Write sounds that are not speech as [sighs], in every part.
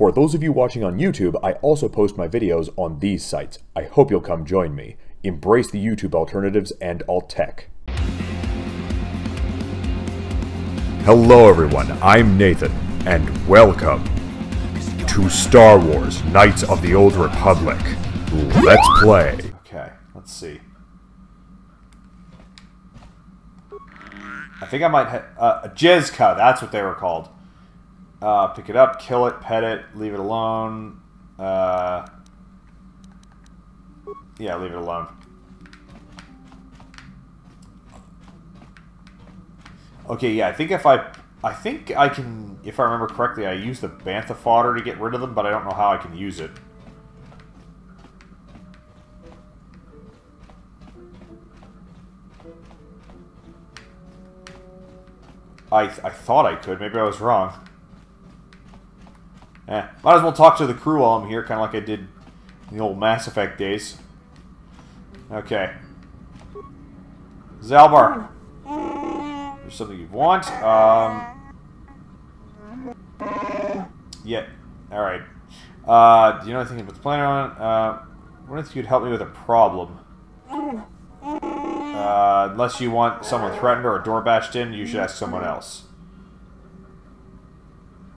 For those of you watching on YouTube, I also post my videos on these sites. I hope you'll come join me. Embrace the YouTube alternatives and alt tech. Hello everyone, I'm Nathan, and welcome to Star Wars Knights of the Old Republic. Let's play. Okay, let's see. I think I might have... Uh, a Jezka, that's what they were called. Uh, pick it up, kill it, pet it, leave it alone. Uh, yeah, leave it alone. Okay, yeah, I think if I... I think I can... If I remember correctly, I use the Bantha fodder to get rid of them, but I don't know how I can use it. I, I thought I could. Maybe I was wrong. Eh, might as well talk to the crew while I'm here, kind of like I did in the old Mass Effect days. Okay. Zaalbar. There's something you want. Um. Yeah. Alright. Uh, do you know anything about the plan on? Uh, what if you could help me with a problem? Uh, unless you want someone threatened or a door bashed in, you should ask someone else.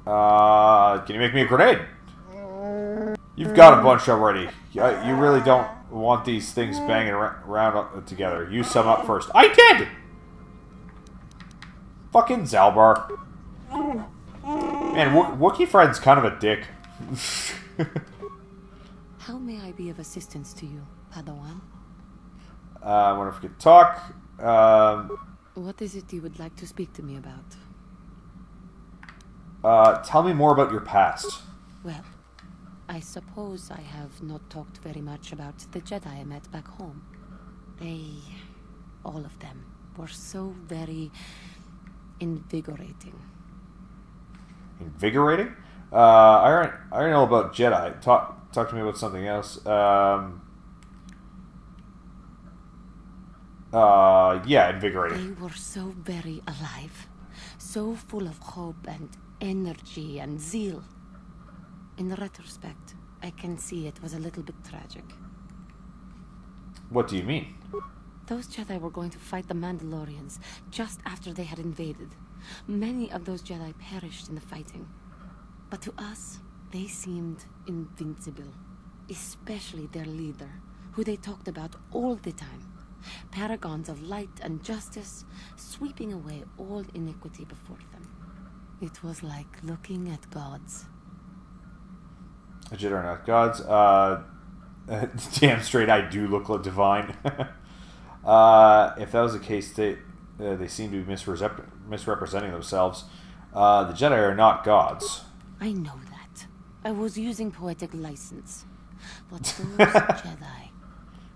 Uh, can you make me a grenade? You've got a bunch already. You really don't want these things banging around together. Use some up first. I did! Fucking Zaalbar. Man, Wookiee friend's kind of a dick. [laughs] How may I be of assistance to you, Padawan? Uh, I wonder if we could talk. Um, what is it you would like to speak to me about? Uh, tell me more about your past. Well, I suppose I have not talked very much about the Jedi I met back home. They, all of them, were so very invigorating. Invigorating? Uh, I already, I already know about Jedi. Talk, talk to me about something else. Um, uh, yeah, invigorating. They were so very alive, so full of hope and energy and zeal. In retrospect, I can see it was a little bit tragic. What do you mean? Those Jedi were going to fight the Mandalorians just after they had invaded. Many of those Jedi perished in the fighting. But to us, they seemed invincible. Especially their leader, who they talked about all the time. Paragons of light and justice, sweeping away all iniquity before them. It was like looking at gods. Jedi are not gods. Uh, [laughs] damn straight, I do look like divine. [laughs] uh, if that was the case, they uh, they seem to be misrep misrepresenting themselves. Uh, the Jedi are not gods. I know that. I was using poetic license. But those [laughs] Jedi,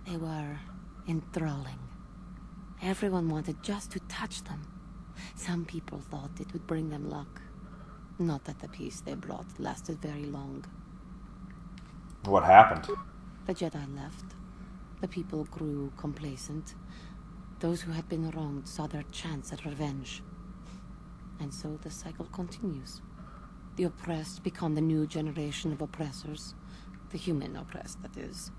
they were enthralling. Everyone wanted just to touch them. Some people thought it would bring them luck. Not that the peace they brought lasted very long. What happened? The Jedi left. The people grew complacent. Those who had been wronged saw their chance at revenge. And so the cycle continues. The oppressed become the new generation of oppressors. The human oppressed, that is.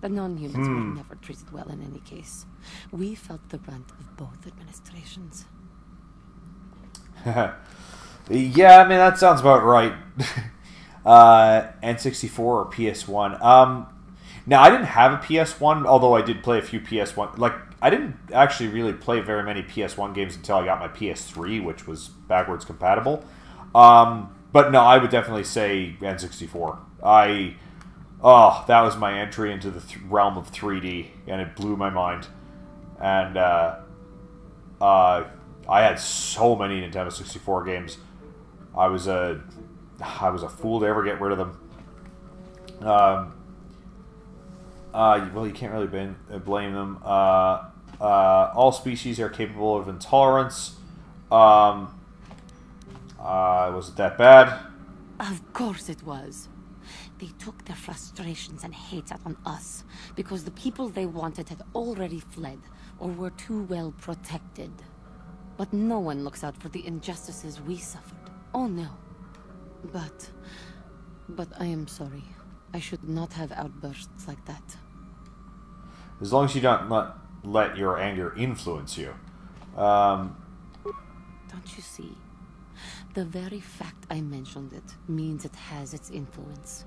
The non-humans hmm. were never treated well in any case. We felt the brunt of both administrations. [laughs] yeah, I mean, that sounds about right. [laughs] uh, N64 or PS1. Um, now, I didn't have a PS1, although I did play a few PS1. Like, I didn't actually really play very many PS1 games until I got my PS3, which was backwards compatible. Um, but no, I would definitely say N64. I, oh, that was my entry into the th realm of 3D, and it blew my mind. And uh, uh, I had so many Nintendo 64 games. I was a, I was a fool to ever get rid of them. Um, uh, well, you can't really blame, blame them. Uh, uh, all species are capable of intolerance. Um, uh, was it that bad? Of course it was. They took their frustrations and hates out on us because the people they wanted had already fled or were too well protected. But no one looks out for the injustices we suffered. Oh no. But But I am sorry. I should not have outbursts like that. As long as you don't let, let your anger influence you. Um, Don't you see? The very fact I mentioned it means it has its influence.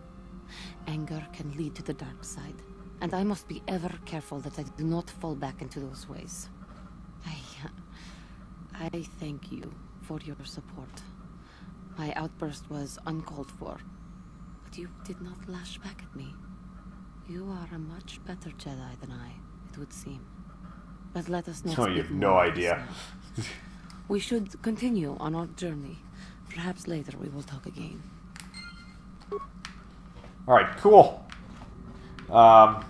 Anger can lead to the dark side, and I must be ever careful that I do not fall back into those ways. I. Uh, I thank you for your support. My outburst was uncalled for, but you did not lash back at me. You are a much better Jedi than I, it would seem. But let us not. Oh, you have no more of this idea. [laughs] now. we should continue on our journey. Perhaps later we will talk again. Alright, cool. Um,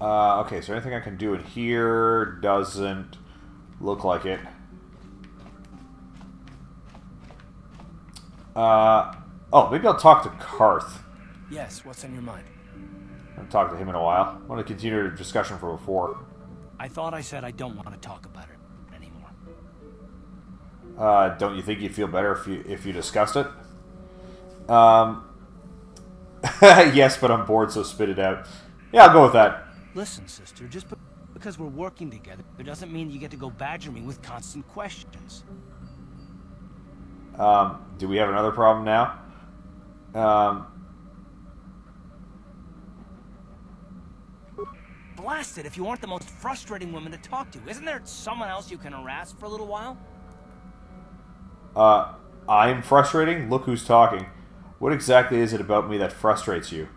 uh, okay, so anything I can do in here doesn't look like it. Uh, oh, maybe I'll talk to Carth. Yes, what's on your mind? I haven't talked to him in a while. I want to continue the discussion from before. I thought I said I don't want to talk about it anymore. Uh, don't you think you'd feel better if you if you discussed it? Um, [laughs] yes, but I'm bored, so spit it out. Yeah, I'll go with that. Listen, sister, just because we're working together, it doesn't mean you get to go badger me with constant questions. Um, do we have another problem now? Um, Blast it if you aren't the most frustrating woman to talk to. Isn't there someone else you can harass for a little while? uh, I'm frustrating. Look who's talking. What exactly is it about me that frustrates you?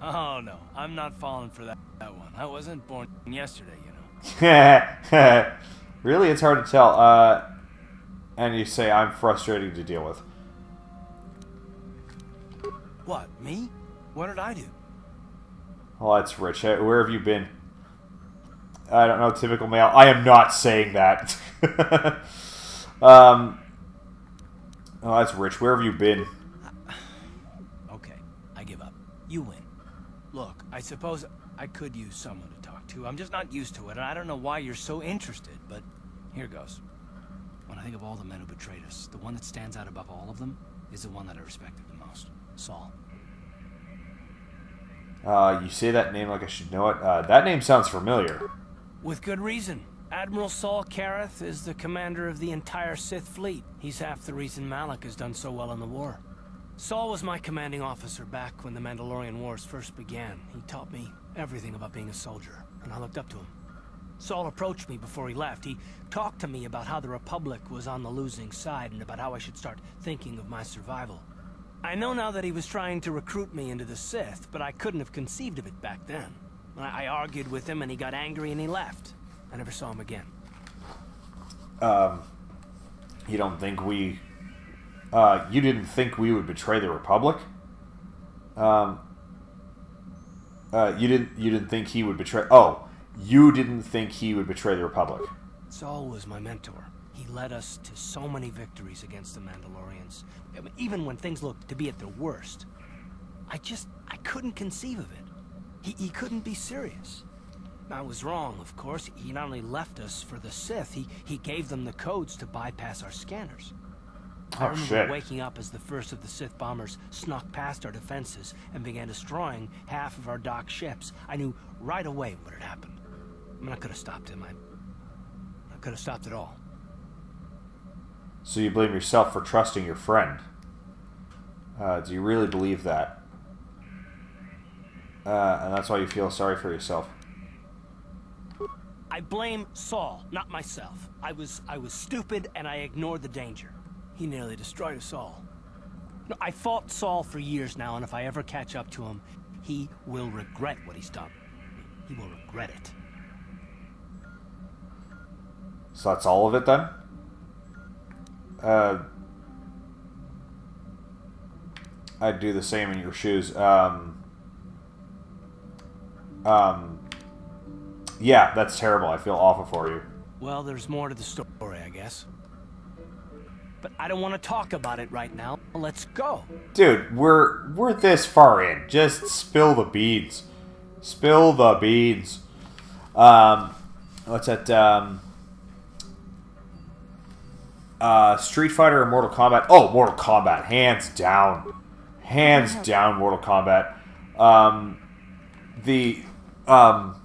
Oh no, I'm not falling for that, that one. I wasn't born yesterday, you know. [laughs] really, it's hard to tell. Uh, and you say I'm frustrating to deal with. What, me? What did I do? Well, that's rich. Where have you been? I don't know. Typical male. I am not saying that. [laughs] um. Oh, that's rich. Where have you been? Okay, I give up. You win. Look, I suppose I could use someone to talk to. I'm just not used to it, and I don't know why you're so interested, but here goes. When I think of all the men who betrayed us, the one that stands out above all of them is the one that I respected the most. Saul. Uh, you say that name like I should know it. Uh, that name sounds familiar. With good reason. Admiral Saul Karath is the commander of the entire Sith fleet. He's half the reason Malak has done so well in the war. Saul was my commanding officer back when the Mandalorian Wars first began. He taught me everything about being a soldier, and I looked up to him. Saul approached me before he left. He talked to me about how the Republic was on the losing side and about how I should start thinking of my survival. I know now that he was trying to recruit me into the Sith, but I couldn't have conceived of it back then. I, I argued with him and he got angry and he left. I never saw him again. Um, you don't think we? Uh, you didn't think we would betray the Republic? Um. Uh, you didn't. You didn't think he would betray. Oh, you didn't think he would betray the Republic. Saul was my mentor. He led us to so many victories against the Mandalorians, even when things looked to be at their worst. I just, I couldn't conceive of it. He, he couldn't be serious. I was wrong, of course. He not only left us for the Sith, he, he gave them the codes to bypass our scanners. Oh, I remember shit! waking up as the first of the Sith bombers snuck past our defenses and began destroying half of our docked ships. I knew right away what had happened. I mean, I could have stopped him. I, I could have stopped it all. So you blame yourself for trusting your friend. Uh, do you really believe that? Uh, and that's why you feel sorry for yourself. I blame Saul, not myself. I was I was stupid and I ignored the danger. He nearly destroyed us all. No, I fought Saul for years now, and if I ever catch up to him, he will regret what he's done. He will regret it. So that's all of it then? Uh, I'd do the same in your shoes. Um, um, yeah, that's terrible. I feel awful for you. Well, there's more to the story, I guess. But I don't want to talk about it right now. Let's go. Dude, we're we're this far in. Just spill the beans. Spill the beans. Um, what's that? Um, uh, Street Fighter or Mortal Kombat? Oh, Mortal Kombat, hands down, hands down, Mortal Kombat. Um, the um,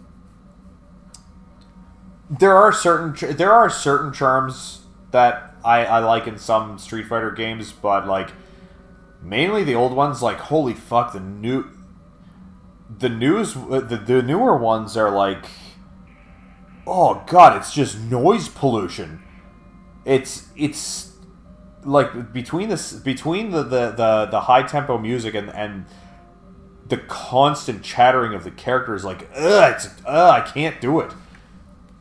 there are certain there are certain charms that I, I like in some Street Fighter games, but like mainly the old ones. Like holy fuck, the new the news the, the newer ones are like oh god, it's just noise pollution. It's it's like between this between the the the, the high tempo music and and the constant chattering of the characters like ugh, it's ugh, I can't do it.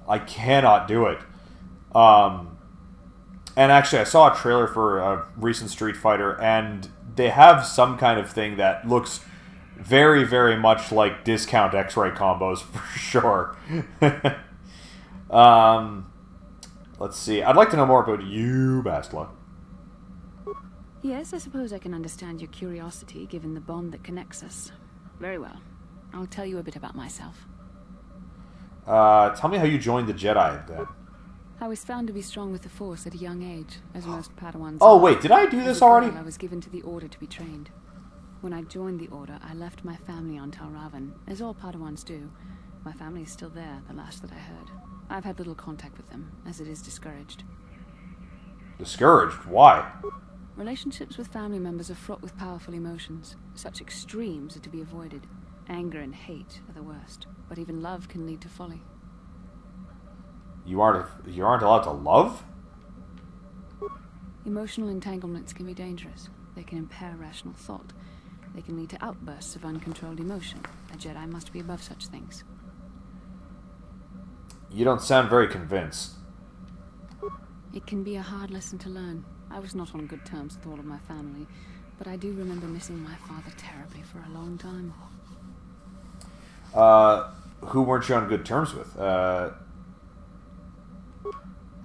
I cannot do it. Um, and actually, I saw a trailer for a recent Street Fighter, and they have some kind of thing that looks very, very much like discount X-ray combos [laughs] for sure. [laughs] um, let's see. I'd like to know more about you, Bastila. Yes, I suppose I can understand your curiosity, given the bond that connects us. Very well. I'll tell you a bit about myself. Uh, tell me how you joined the Jedi, then. I was found to be strong with the Force at a young age, as most [gasps] Padawans Oh, wait, did I do this already? I was given to the Order to be trained. When I joined the Order, I left my family on Talravin, as all Padawans do. My family is still there, the last that I heard. I've had little contact with them, as it is discouraged. Discouraged? Why? Relationships with family members are fraught with powerful emotions. Such extremes are to be avoided. Anger and hate are the worst, but even love can lead to folly. You aren't you aren't allowed to love? Emotional entanglements can be dangerous. They can impair rational thought. They can lead to outbursts of uncontrolled emotion. A Jedi must be above such things. You don't sound very convinced. It can be a hard lesson to learn. I was not on good terms with all of my family, but I do remember missing my father terribly for a long time. Uh, who weren't you on good terms with? Uh,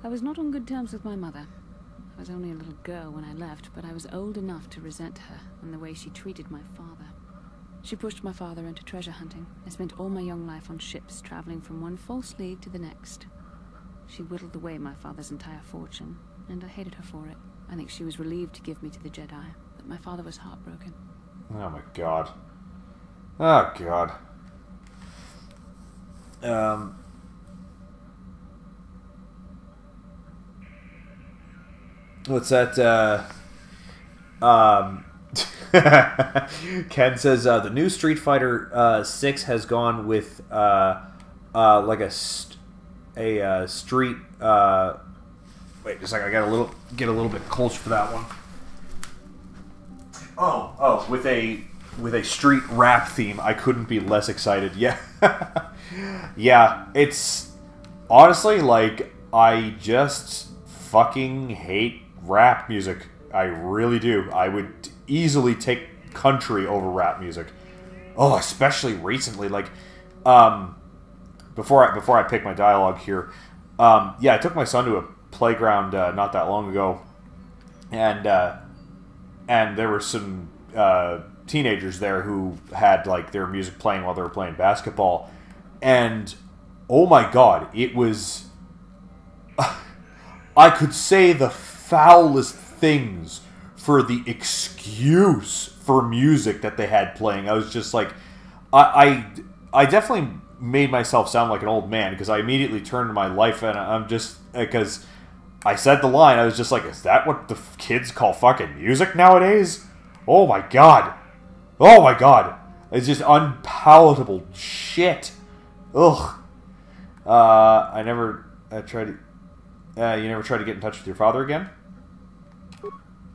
I was not on good terms with my mother. I was only a little girl when I left, but I was old enough to resent her and the way she treated my father. She pushed my father into treasure hunting. I spent all my young life on ships, traveling from one false lead to the next. She whittled away my father's entire fortune, and I hated her for it. I think she was relieved to give me to the Jedi, but my father was heartbroken. oh my god. Oh god. Um. What's that? Uh, um, [laughs] Ken says uh, the new Street Fighter uh, Six has gone with uh, uh, like a st- a uh, street. Uh, wait, just like I got a little get a little bit closer for that one. Oh, oh, with a with a street rap theme, I couldn't be less excited. Yeah, [laughs] yeah. It's honestly like I just fucking hate rap music. I really do. I would easily take country over rap music. Oh, especially recently. Like, um, before I before I pick my dialogue here, um, yeah, I took my son to a playground uh, not that long ago, and uh, and there were some uh, teenagers there who had like their music playing while they were playing basketball, and oh my god, it was. [laughs] I could say the foulest things for the excuse for music that they had playing. I was just like, I, I, I definitely made myself sound like an old man because I immediately turned my life and I'm just because I said the line. I was just like, is that what the kids call fucking music nowadays? Oh my god, oh my god, it's just unpalatable shit. Ugh. Uh, I never. I tried to. Uh, you never tried to get in touch with your father again?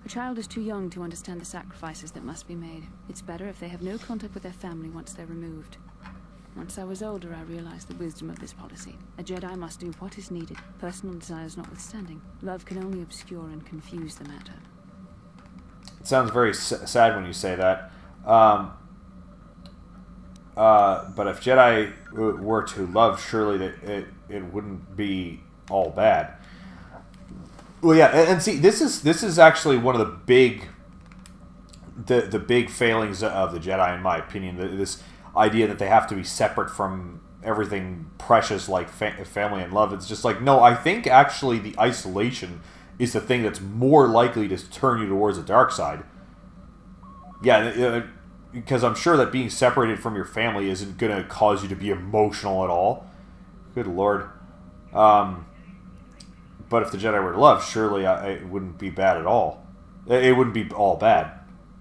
A child is too young to understand the sacrifices that must be made. It's better if they have no contact with their family once they're removed. Once I was older, I realized the wisdom of this policy. A Jedi must do what is needed, personal desires notwithstanding. Love can only obscure and confuse the matter. It sounds very sad when you say that. Um, uh, but if Jedi were to love, surely that it, it wouldn't be all bad. Well, yeah, and, and see, this is this is actually one of the big, the the big failings of the Jedi, in my opinion. This idea that they have to be separate from everything precious like fa- family and love. It's just like no, I think actually the isolation is the thing that's more likely to turn you towards the dark side. Yeah, uh, because I'm sure that being separated from your family isn't going to cause you to be emotional at all. Good lord. Um, but if the Jedi were to love, surely I, it wouldn't be bad at all. It wouldn't be all bad.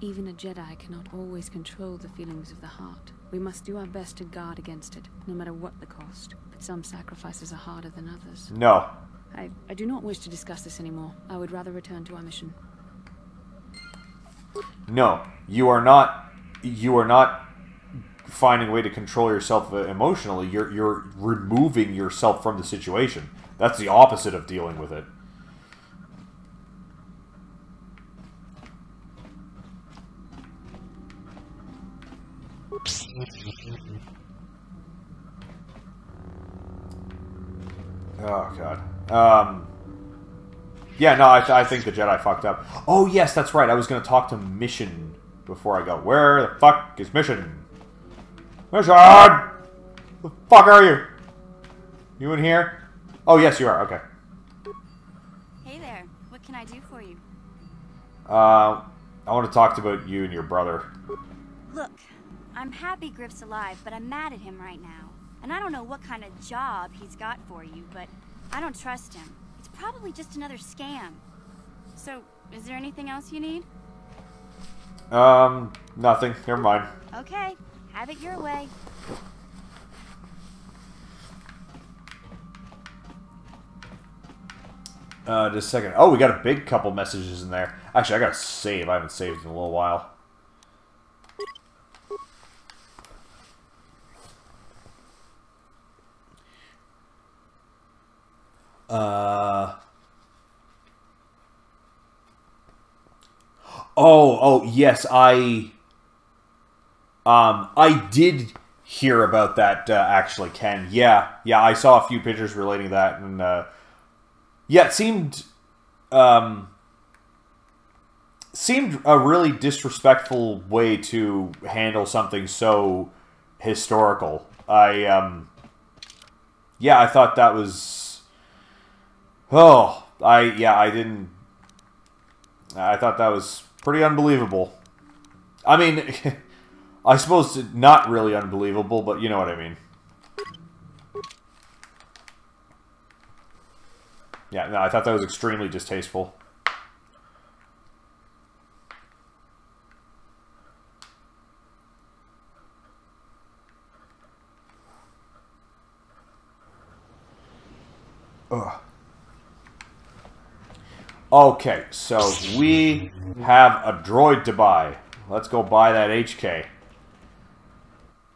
Even a Jedi cannot always control the feelings of the heart. We must do our best to guard against it, no matter what the cost. But some sacrifices are harder than others. No. I, I do not wish to discuss this anymore. I would rather return to our mission. No, you are not. You are not finding a way to control yourself uh, emotionally. You're you're removing yourself from the situation. That's the opposite of dealing with it. Oh god. Um. Yeah, no, I, th I think the Jedi fucked up. Oh yes, that's right. I was gonna talk to Mission before I go. Where the fuck is Mission? Mission. The fuck are you? You in here? Oh yes, you are. Okay. Hey there. What can I do for you? Uh, I want to talk about you and your brother. Look, I'm happy Griff's alive, but I'm mad at him right now. And I don't know what kind of job he's got for you, but I don't trust him. It's probably just another scam. So, is there anything else you need? Um, nothing. Never mind. Okay, have it your way. Uh, just a second. Oh, we got a big couple messages in there. Actually, I gotta save. I haven't saved in a little while. Uh. Oh, oh, yes, I. Um, I did hear about that. Uh, actually, Ken. Yeah, yeah, I saw a few pictures relating that, and uh, yeah, it seemed um, seemed a really disrespectful way to handle something so historical. I um, yeah, I thought that was Oh, I yeah, I didn't. I thought that was pretty unbelievable. I mean, [laughs] I suppose not really unbelievable, but you know what I mean. Yeah, no, I thought that was extremely distasteful. Ugh. Okay, so we have a droid to buy. Let's go buy that HK.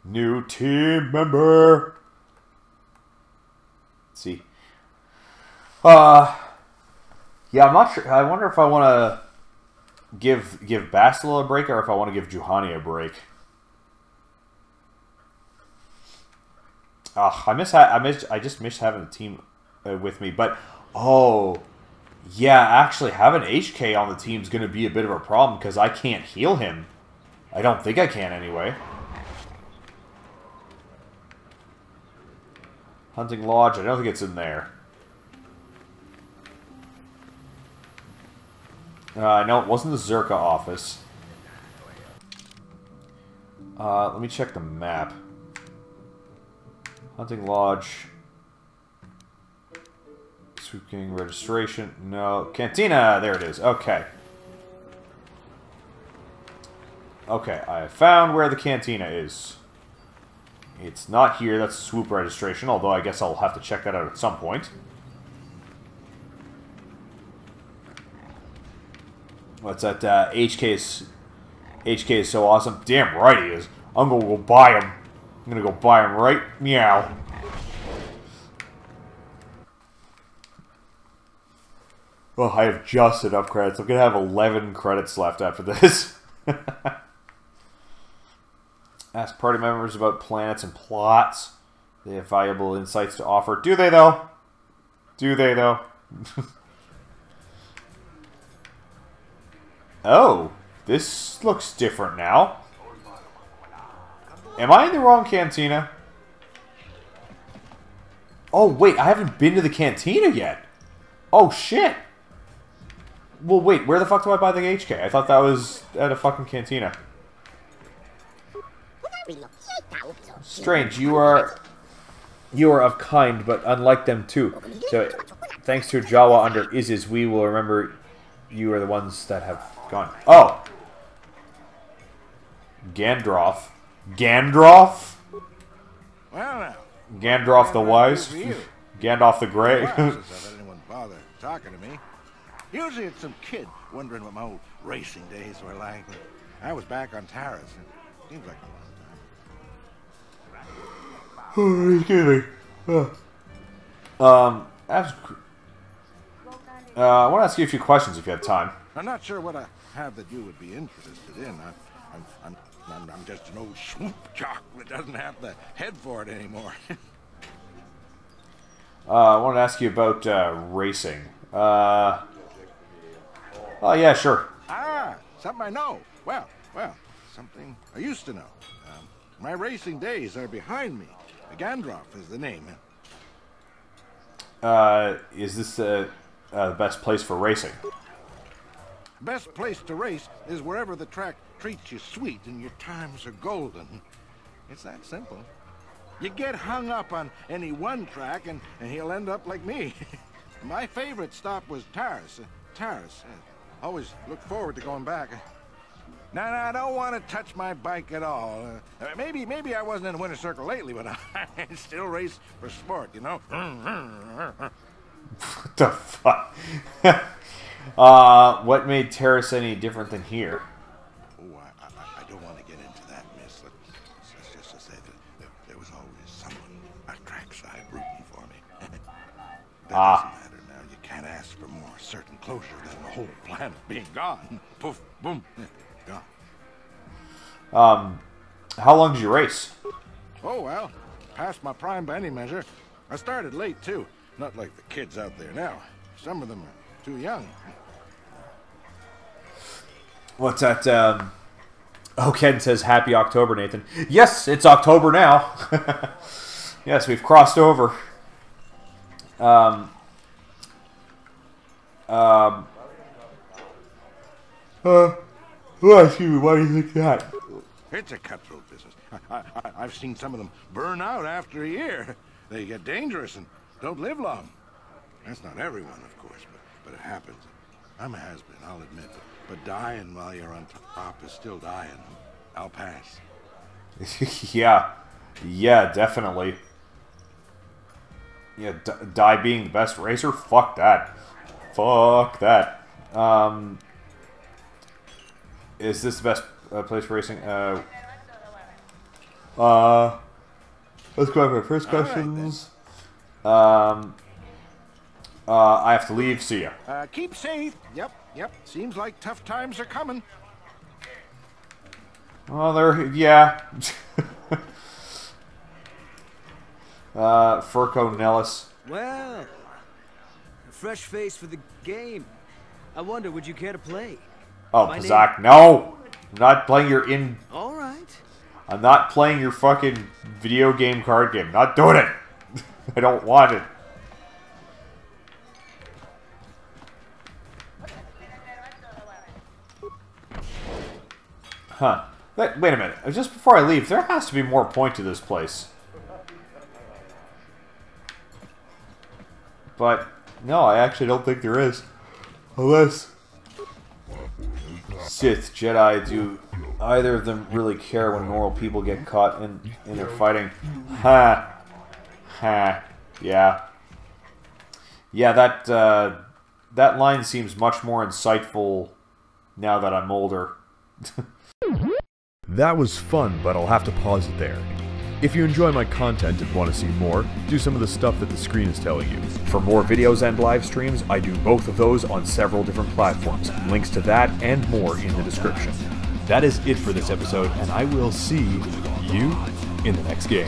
New team member. Let's see. Uh, yeah, I'm not sure. I wonder if I want to give give Bastila a break or if I want to give Juhani a break. Ah, I miss I miss I just miss having the team uh, with me. But oh, yeah, actually having HK on the team is going to be a bit of a problem because I can't heal him. I don't think I can anyway. Hunting Lodge, I don't think it's in there. Uh, no, it wasn't the Czerka office. Uh, let me check the map. Hunting Lodge. Swoop King registration. No. Cantina! There it is. Okay. Okay, I found where the cantina is. It's not here. That's swoop registration, although I guess I'll have to check that out at some point. What's that? Uh, HK is HK is so awesome. Damn right he is. I'm gonna go buy him. I'm gonna go buy him right meow. Well, I have just enough credits. I'm to have 11 credits left after this. [laughs] Ask party members about planets and plots. They have valuable insights to offer. Do they, though? Do they, though? [laughs] oh, this looks different now. Am I in the wrong cantina? Oh, wait, I haven't been to the cantina yet. Oh, shit. Well, wait, where the fuck do I buy the HK? I thought that was at a fucking cantina. Strange, you are... You are of kind, but unlike them too. So, thanks to Jawa under Isis, we will remember you are the ones that have gone. Oh! Gandroff. Gandroff? Well, now. Gandalf the Wise? [laughs] Gandalf the Grey? I've [laughs] anyone bother talking to me. Usually it's some kid wondering what my old racing days were like. I was back on Taris. It seems like a long time. [sighs] Excuse me. [sighs] Um, that's, uh, I want to ask you a few questions if you have time. I'm not sure what I have that you would be interested in. I, I'm, I'm, I'm, I'm just an old swoop [laughs] jock that doesn't have the head for it anymore. [laughs] Uh, I want to ask you about uh, racing. Uh, oh, yeah, sure. ah, something I know. Well, well, something I used to know. Um, my racing days are behind me. Gandroff is the name. Uh, is this uh, uh, the best place for racing? Best place to race is wherever the track treats you sweet and your times are golden. It's that simple. You get hung up on any one track and, and he'll end up like me. [laughs] My favorite stop was Taris. Uh. Uh, always look forward to going back. Now, now, I don't want to touch my bike at all. Uh, uh, maybe, maybe I wasn't in the winner's circle lately, but [laughs] I still race for sport, you know? What the fuck? [laughs] uh, what made Taris any different than here? Oh, I, I, I don't want to get into that, miss. Let's, let's just to say that there, there was always someone at trackside rooting for me. [laughs] that Ah. doesn't matter now. You can't ask for more certain closure than the whole planet being gone. [laughs] Poof, boom, gone. Um, how long did you race? Oh, well, past my prime by any measure. I started late, too. Not like the kids out there now. Some of them are too young. What's that? Um, oh, Ken says Happy October, Nathan. Yes, it's October now. [laughs] yes, we've crossed over. Um, um, uh, oh, excuse me, why do you think that? It's a cutthroat business. I, I, I've seen some of them burn out after a year. They get dangerous and don't live long. That's not everyone, of course, but, but it happens. I'm a has-been, I'll admit. But dying while you're on top is still dying. I'll pass. [laughs] yeah, yeah, definitely. Yeah, D- die being the best racer. Fuck that. Fuck that. Um, is this the best uh, place for racing? Uh, uh, let's go over our first All right, questions. um, uh, I have to leave. See ya. Uh, keep safe. Yep, yep. Seems like tough times are coming. Well, there, yeah. [laughs] uh, Furko Nellis. Well, a fresh face for the game. I wonder, would you care to play? Oh, My name- Zach, no! I'm not playing your in. All right. I'm not playing your fucking video game card game. Not doing it. [laughs] I don't want it. Huh. Wait, wait a minute. Just before I leave, there has to be more point to this place. But, no, I actually don't think there is. Unless... Sith, Jedi, do either of them really care when normal people get caught in, in their fighting? Ha. Ha. Yeah. Yeah, that, uh, that line seems much more insightful now that I'm older. [laughs] That was fun, but I'll have to pause it there. If you enjoy my content and want to see more, do some of the stuff that the screen is telling you. For more videos and live streams, I do both of those on several different platforms. Links to that and more in the description. That is it for this episode, and I will see you in the next game.